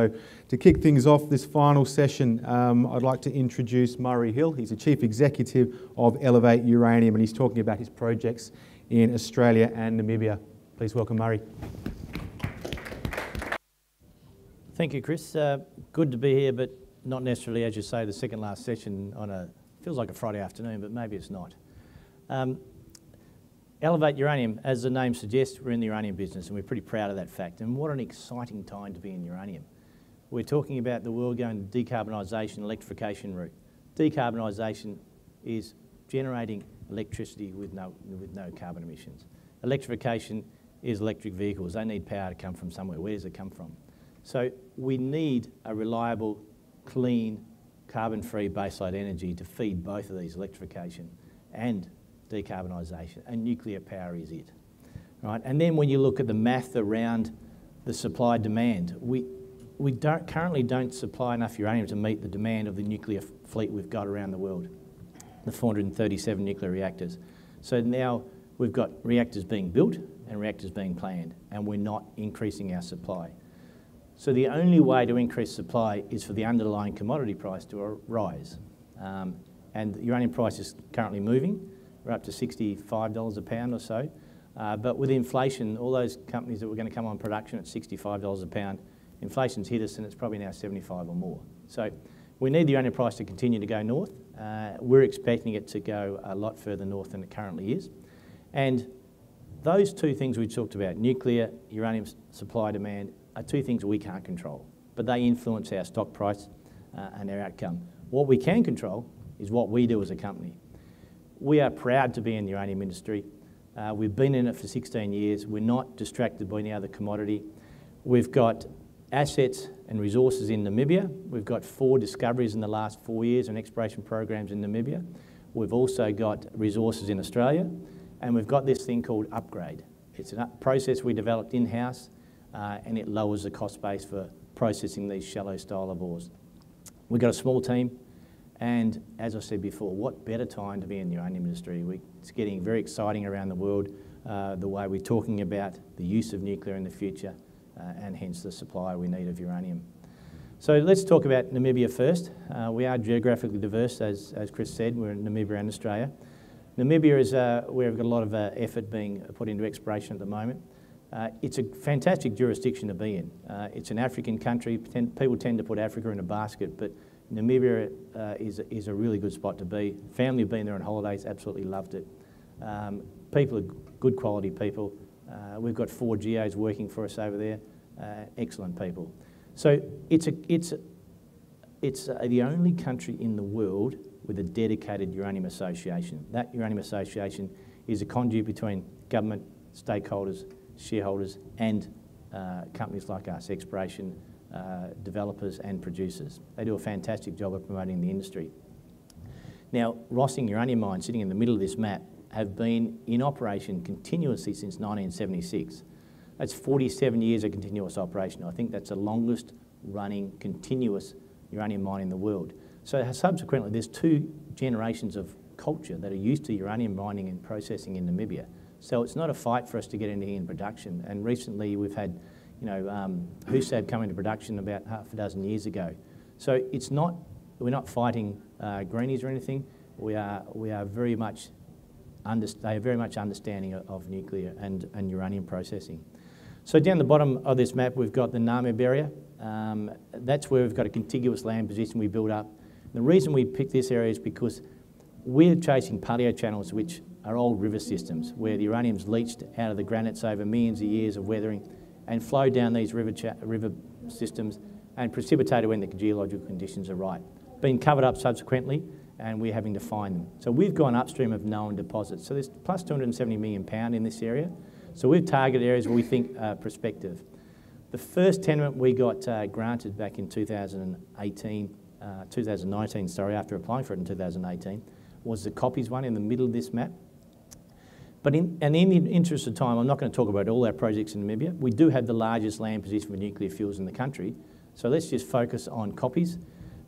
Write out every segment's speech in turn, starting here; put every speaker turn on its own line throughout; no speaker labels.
So, to kick things off this final session, um, I'd like to introduce Murray Hill. He's the Chief Executive of Elevate Uranium, and he's talking about his projects in Australia and Namibia. Please welcome Murray.
Thank you, Chris. Uh, good to be here, but not necessarily, as you say, the second last session on a feels like a Friday afternoon, but maybe it's not. Um, Elevate Uranium, as the name suggests, we're in the uranium business, and we're pretty proud of that fact. And what an exciting time to be in uranium. We're talking about the world going the decarbonisation, electrification route. Decarbonisation is generating electricity with no, with no carbon emissions. Electrification is electric vehicles. They need power to come from somewhere. Where does it come from? So we need a reliable, clean, carbon-free baseload energy to feed both of these, electrification and decarbonisation, and nuclear power is it. Right? And then when you look at the math around the supply demand, we, we don't, currently don't supply enough uranium to meet the demand of the nuclear fleet we've got around the world, the 437 nuclear reactors. So now we've got reactors being built and reactors being planned, and we're not increasing our supply. So the only way to increase supply is for the underlying commodity price to rise. Um, and the uranium price is currently moving. We're up to $65 a pound or so. Uh, but with inflation, all those companies that were going to come on production at $65 a pound, inflation's hit us and it's probably now 75 or more. So we need the uranium price to continue to go north. Uh, we're expecting it to go a lot further north than it currently is. And those two things we talked about, nuclear, uranium supply demand, are two things we can't control, but they influence our stock price uh, and our outcome. What we can control is what we do as a company. We are proud to be in the uranium industry. Uh, we've been in it for 16 years. We're not distracted by any other commodity. We've got assets and resources in Namibia. We've got four discoveries in the last four years and exploration programs in Namibia. We've also got resources in Australia, and we've got this thing called Upgrade. It's a process we developed in-house uh, and it lowers the cost base for processing these shallow style of ores. We've got a small team, and as I said before, what better time to be in the uranium industry? We, it's getting very exciting around the world, uh, the way we're talking about the use of nuclear in the future, and hence the supply we need of uranium. So let's talk about Namibia first. Uh, we are geographically diverse, as, as Chris said, we're in Namibia and Australia. Namibia is uh, where we've got a lot of uh, effort being put into exploration at the moment. Uh, it's a fantastic jurisdiction to be in. Uh, it's an African country. People tend to put Africa in a basket, but Namibia uh, is, is a really good spot to be. Family have been there on holidays, absolutely loved it. Um, people are good quality people. Uh, we've got four geos working for us over there. Uh, excellent people. So it's, a, it's, a, it's a, the only country in the world with a dedicated uranium association. That uranium association is a conduit between government, stakeholders, shareholders and uh, companies like us, exploration uh, developers and producers. They do a fantastic job of promoting the industry. Now, Rossing uranium mine, sitting in the middle of this map, have been in operation continuously since 1976. That's 47 years of continuous operation. I think that's the longest running continuous uranium mine in the world. So subsequently, there's two generations of culture that are used to uranium mining and processing in Namibia. So it's not a fight for us to get anything in production. And recently we've had, you know, um, Husab come into production about half a dozen years ago. So it's not, we're not fighting uh, greenies or anything. We are, we are very much, under, they are very much understanding of, of nuclear and, and uranium processing. So down the bottom of this map, we've got the Namib area. Um, that's where we've got a contiguous land position we built up. The reason we picked this area is because we're chasing paleo channels which are old river systems where the uranium's leached out of the granites over millions of years of weathering and flowed down these river, river systems and precipitated when the geological conditions are right. Been covered up subsequently and we're having to find them. So we've gone upstream of known deposits. So there's plus 270 million pound in this area. So we've targeted areas where we think are prospective. The first tenement we got uh, granted back in 2018, uh, 2019, sorry, after applying for it in 2018, was the Koppies one in the middle of this map. But in, and in the interest of time, I'm not going to talk about all our projects in Namibia. We do have the largest land position for nuclear fuels in the country. So let's just focus on Koppies.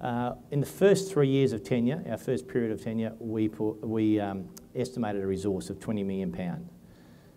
Uh, in the first three years of tenure, our first period of tenure, we, put, we um, estimated a resource of 20 million pound.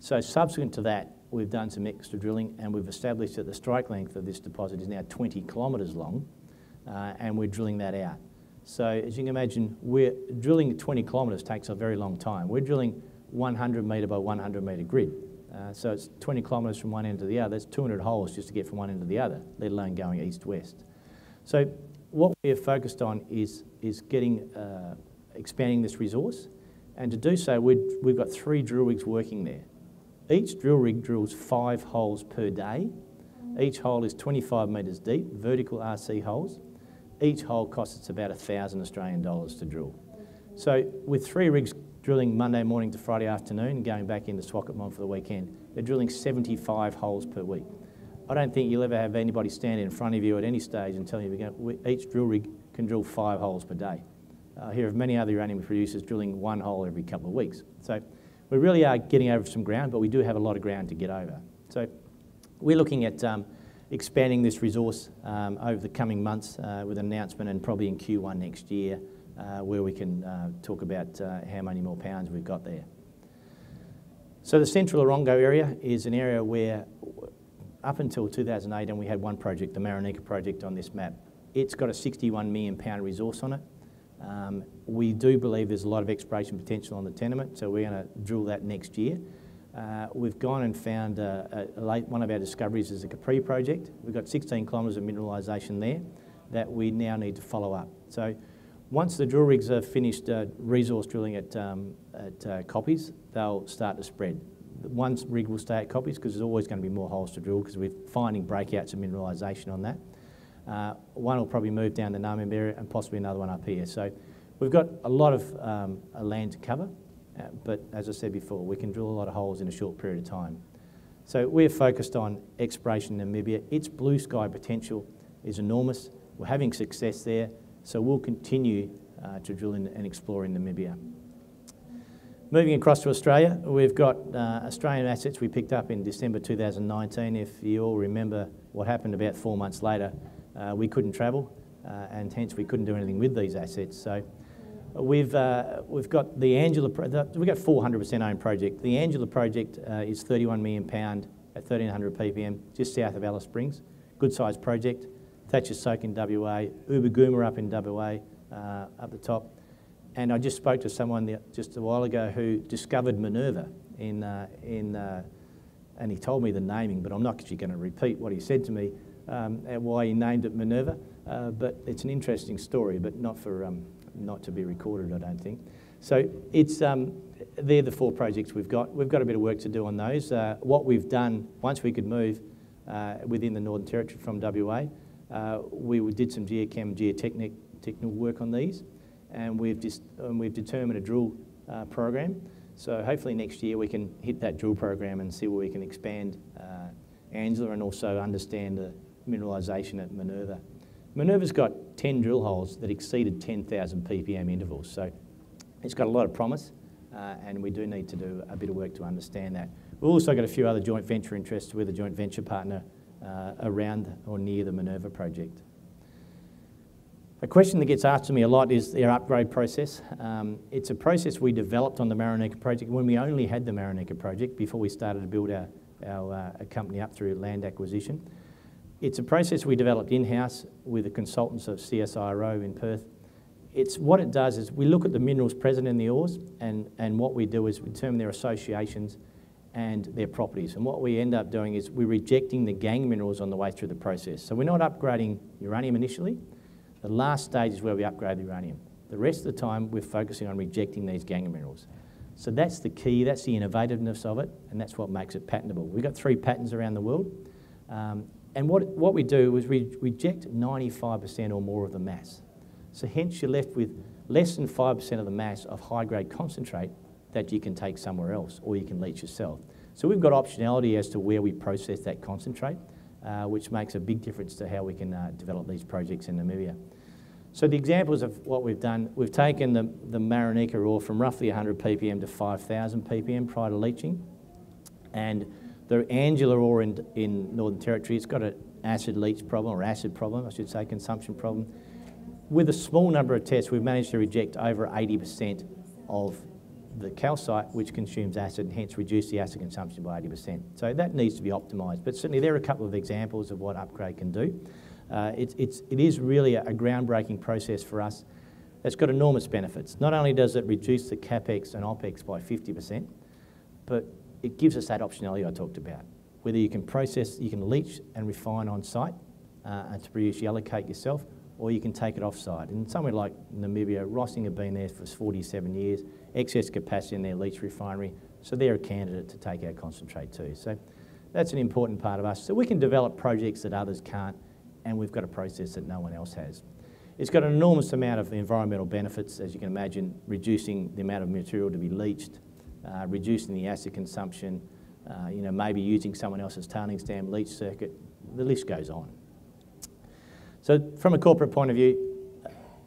So subsequent to that, we've done some extra drilling and we've established that the strike length of this deposit is now 20 kilometres long uh, and we're drilling that out. So as you can imagine, we're drilling 20 kilometres takes a very long time. We're drilling 100 metre by 100 metre grid. Uh, so it's 20 kilometres from one end to the other. It's 200 holes just to get from one end to the other, let alone going east-west. So what we're focused on is, is getting, uh, expanding this resource. And to do so, we have got three drill rigs working there. Each drill rig drills five holes per day. Each hole is 25 metres deep, vertical RC holes. Each hole costs about 1,000 Australian dollars to drill. So with three rigs drilling Monday morning to Friday afternoon and going back into Swakopmund for the weekend, they're drilling 75 holes per week. I don't think you'll ever have anybody stand in front of you at any stage and tell you each drill rig can drill five holes per day. I hear of many other uranium producers drilling one hole every couple of weeks. So we really are getting over some ground, but we do have a lot of ground to get over. So we're looking at um, expanding this resource um, over the coming months uh, with an announcement and probably in Q1 next year uh, where we can uh, talk about uh, how many more pounds we've got there. So the central Erongo area is an area where up until 2008 and we had one project, the Marenica project on this map. It's got a 61 million pound resource on it. Um, we do believe there's a lot of exploration potential on the tenement, so we're going to drill that next year. Uh, we've gone and found a, a late, one of our discoveries is a Capri project. We've got 16 kilometres of mineralisation there that we now need to follow up. So once the drill rigs have finished uh, resource drilling at, um, at uh, Koppies, they'll start to spread. One rig will stay at Koppies because there's always going to be more holes to drill because we're finding breakouts of mineralisation on that. Uh, one will probably move down the Namib area and possibly another one up here. So we've got a lot of um, land to cover, uh, but as I said before, we can drill a lot of holes in a short period of time. So we're focused on exploration in Namibia. Its blue sky potential is enormous. We're having success there, so we'll continue uh, to drill and explore in Namibia. Moving across to Australia, we've got uh, Australian assets we picked up in December 2019. If you all remember what happened about four months later, uh, we couldn't travel, uh, and hence we couldn't do anything with these assets. So we've, uh, we've got the Angela, we've got 400% owned project. The Angela project uh, is 31 million pound at 1300 ppm, just south of Alice Springs. Good sized project. Thatcher Soak in WA, Oobagooma up in WA, uh, up the top. And I just spoke to someone just a while ago who discovered Minerva in, uh, in and he told me the naming, but I'm not actually going to repeat what he said to me um, and why he named it Minerva. Uh, but it's an interesting story, but not for um, not to be recorded, I don't think. So it's um, they're the four projects we've got. We've got a bit of work to do on those. Uh, what we've done once we could move uh, within the Northern Territory from WA, uh, we did some geochem geotechnical work on these, and we've just and we've determined a drill uh, program. So hopefully next year we can hit that drill program and see where we can expand uh, Angela and also understand the mineralisation at Minerva. Minerva's got 10 drill holes that exceeded 10,000 ppm intervals, so it's got a lot of promise, uh, and we do need to do a bit of work to understand that. We've also got a few other joint venture interests with a joint venture partner uh, around or near the Minerva project. A question that gets asked to me a lot is their upgrade process. Um, it's a process we developed on the Marenica project when we only had the Marenica project before we started to build our, our uh, company up through land acquisition. It's a process we developed in-house with the consultants of CSIRO in Perth. It's what it does is we look at the minerals present in the ores and, and what we do is we determine their associations and their properties. And what we end up doing is we're rejecting the gangue minerals on the way through the process. So we're not upgrading uranium initially. The last stage is where we upgrade the uranium. The rest of the time, we're focusing on rejecting these gangue minerals. So that's the key, that's the innovativeness of it, and that's what makes it patentable. We've got three patents around the world, um, and what, what we do is we reject 95% or more of the mass. So hence you're left with less than 5% of the mass of high-grade concentrate that you can take somewhere else or you can leach yourself. So we've got optionality as to where we process that concentrate, uh, which makes a big difference to how we can uh, develop these projects in Namibia. So the examples of what we've done, we've taken the, the Marenica ore from roughly 100 ppm to 5,000 ppm prior to leaching. And the Angela ore in, in Northern Territory, it's got an acid leach problem, or acid problem, I should say, consumption problem. With a small number of tests, we've managed to reject over 80% of the calcite, which consumes acid, and hence reduce the acid consumption by 80%. So that needs to be optimised. But certainly there are a couple of examples of what upgrade can do. Uh, it's, it's, it is really a, a groundbreaking process for us that's got enormous benefits. Not only does it reduce the capex and opex by 50%, but it gives us that optionality I talked about. Whether you can process, you can leach and refine on site uh, and to produce yellowcake yourself, or you can take it off site. And somewhere like Namibia, Rossing have been there for 47 years, excess capacity in their leach refinery, so they're a candidate to take our concentrate too. So that's an important part of us. So we can develop projects that others can't, and we've got a process that no one else has. It's got an enormous amount of environmental benefits, as you can imagine, reducing the amount of material to be leached, uh, reducing the acid consumption, uh, you know, maybe using someone else's tailings dam leach circuit. The list goes on. So from a corporate point of view,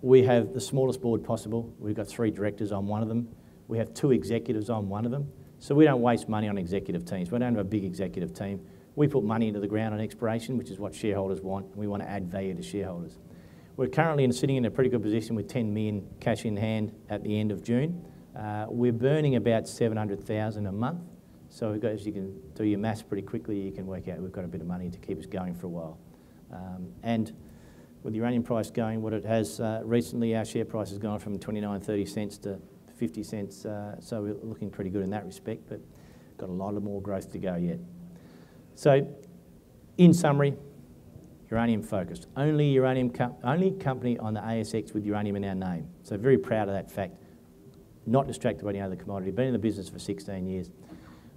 we have the smallest board possible. We've got three directors on one of them. We have two executives on one of them. So we don't waste money on executive teams. We don't have a big executive team. We put money into the ground on exploration, which is what shareholders want. We want to add value to shareholders. We're currently in, sitting in a pretty good position with 10 million cash in hand at the end of June. Uh, we're burning about 700,000 a month. So got, as you can do your maths pretty quickly, you can work out we've got a bit of money to keep us going for a while. Um, and with the uranium price going what it has uh, recently, our share price has gone from 29, 30 cents to 50 cents. Uh, so we're looking pretty good in that respect, but got a lot of more growth to go yet. So, in summary, uranium focused. Only uranium, com only company on the ASX with uranium in our name. So very proud of that fact. Not distracted by any other commodity. Been in the business for 16 years.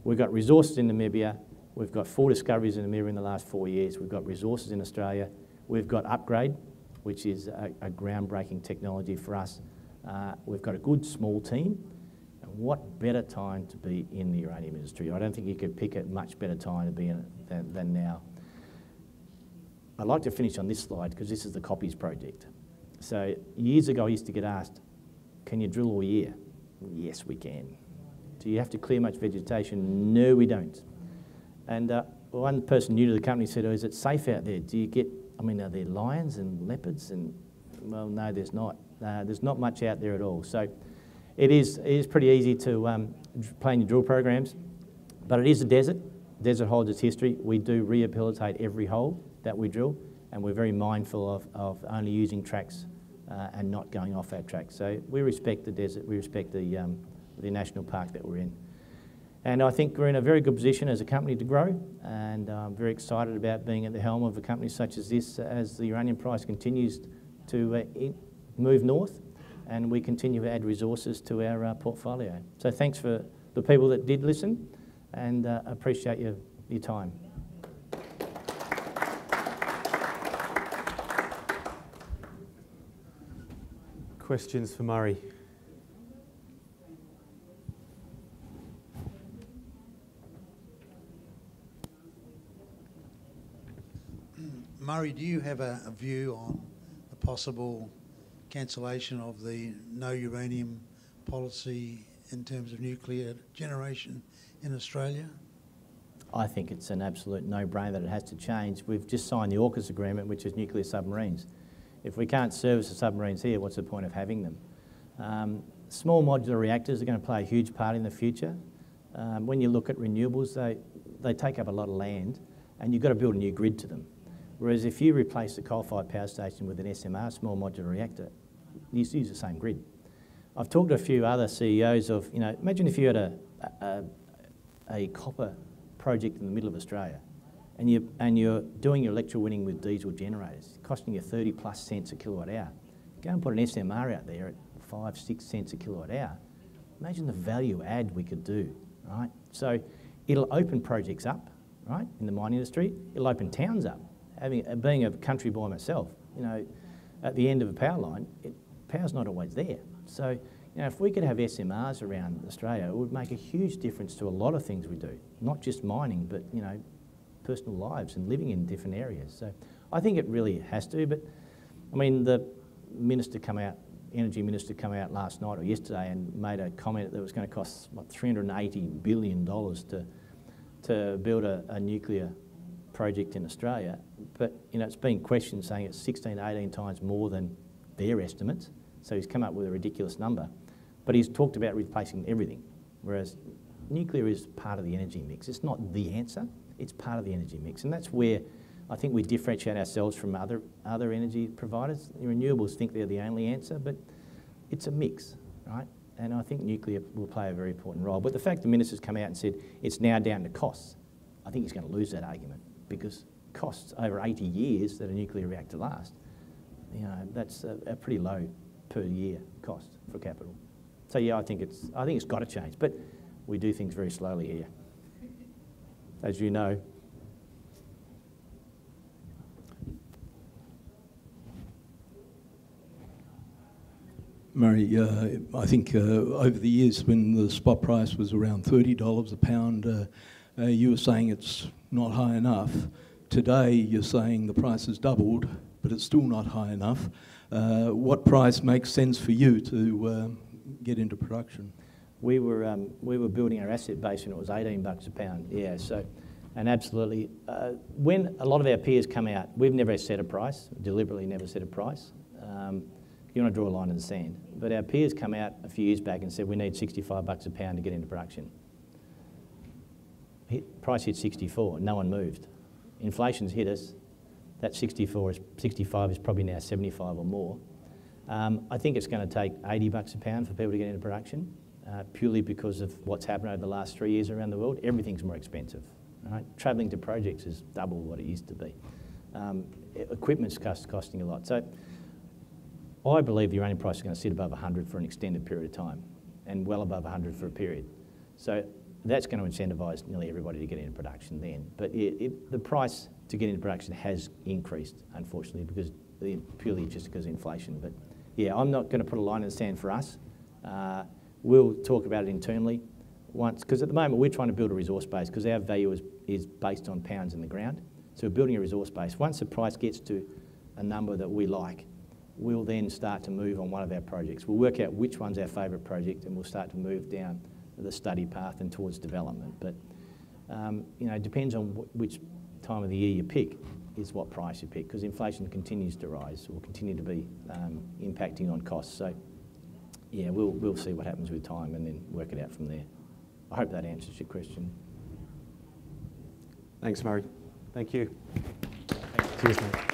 We've got resources in Namibia. We've got four discoveries in Namibia in the last four years. We've got resources in Australia. We've got Upgrade, which is a, a groundbreaking technology for us. Uh, we've got a good small team. And what better time to be in the uranium industry? I don't think you could pick a much better time to be in it than, than now. I'd like to finish on this slide because this is the Koppies project. So years ago I used to get asked, can you drill all year? Yes, we can. Do you have to clear much vegetation? No, we don't. And uh, one person new to the company said, oh, is it safe out there? Do you get I mean, are there lions and leopards? And well, no, there's not. Uh, there's not much out there at all. So it is, it is pretty easy to um, plan your drill programs, but it is a desert. Desert holds its history. We do rehabilitate every hole that we drill, and we're very mindful of, of only using tracks uh, and not going off our track. So we respect the desert, we respect the, um, the national park that we're in. And I think we're in a very good position as a company to grow, and I'm very excited about being at the helm of a company such as this as the uranium price continues to uh, move north and we continue to add resources to our uh, portfolio. So thanks for the people that did listen and uh, appreciate your, your time.
Questions for Murray?
Murray, do you have a, a view on the possible cancellation of the no uranium policy in terms of nuclear generation in Australia?
I think it's an absolute no-brainer that it has to change. We've just signed the AUKUS agreement, which is nuclear submarines. If we can't service the submarines here, what's the point of having them? Um, small modular reactors are going to play a huge part in the future. Um, when you look at renewables, they, they take up a lot of land and you've got to build a new grid to them. Whereas if you replace the coal-fired power station with an SMR, small modular reactor, you use the same grid. I've talked to a few other CEOs of, you know, imagine if you had a, a, a copper project in the middle of Australia and, you, and you're doing your electrowinning with diesel generators, costing you 30 plus cents a kilowatt hour. Go and put an SMR out there at five, six cents a kilowatt hour. Imagine the value add we could do, right? So it'll open projects up, right, in the mining industry. It'll open towns up having, uh, being a country boy myself, you know, at the end of a power line, it, power's not always there. So, you know, if we could have SMRs around Australia, it would make a huge difference to a lot of things we do, not just mining, but, you know, personal lives and living in different areas. So I think it really has to, but I mean, the minister come out, energy minister come out last night or yesterday and made a comment that it was going to cost, what, $380 billion to, to build a, a nuclear project in Australia, but you know, it's been questioned saying it's 16, 18 times more than their estimates. So he's come up with a ridiculous number. But he's talked about replacing everything, whereas nuclear is part of the energy mix. It's not the answer, it's part of the energy mix. And that's where I think we differentiate ourselves from other, other energy providers. Renewables think they're the only answer, but it's a mix, right? And I think nuclear will play a very important role. But the fact the minister's come out and said it's now down to costs, I think he's going to lose that argument because costs over 80 years that a nuclear reactor lasts, you know, that's a, a pretty low per year cost for capital. So yeah, I think it's I think it's got to change, but we do things very slowly here, as you know.
Murray, uh, I think uh, over the years when the spot price was around $30 a pound, uh, uh, you were saying it's not high enough. Today you're saying the price has doubled, but it's still not high enough. Uh, what price makes sense for you to uh, get into production?
We were, um, we were building our asset base when it was 18 bucks a pound, yeah, so, and absolutely. when a lot of our peers come out, we've never set a price, deliberately never set a price. Um, you want to draw a line in the sand. But our peers come out a few years back and said we need 65 bucks a pound to get into production. Hit, price hit 64, no one moved. Inflation's hit us. That 64 is 65 is probably now 75 or more. Um, I think it's going to take 80 bucks a pound for people to get into production, uh, purely because of what's happened over the last three years around the world. Everything's more expensive. Right? Travelling to projects is double what it used to be. Um, equipment's cost, costing a lot. So I believe the uranium price is going to sit above 100 for an extended period of time and well above 100 for a period. So that's going to incentivise nearly everybody to get into production then. But it, it, the price to get into production has increased, unfortunately, because purely just because of inflation. But yeah, I'm not going to put a line in the sand for us. Uh, we'll talk about it internally once, because at the moment we're trying to build a resource base because our value is, is based on pounds in the ground. So we're building a resource base. Once the price gets to a number that we like, we'll then start to move on one of our projects. We'll work out which one's our favourite project and we'll start to move down the study path and towards development. But, um, you know, it depends on which time of the year you pick is what price you pick because inflation continues to rise or continue to be um, impacting on costs. So, yeah, we'll, we'll see what happens with time and then work it out from there. I hope that answers your question.
Thanks, Murray. Thank you. Thanks. Cheers, mate.